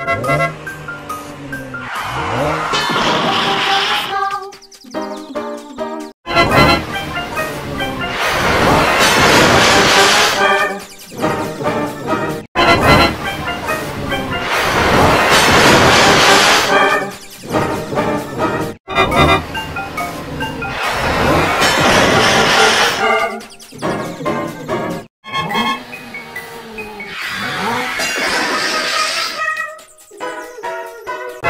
Oh.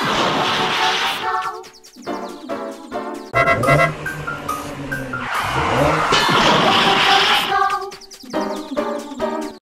我抬头，望东方。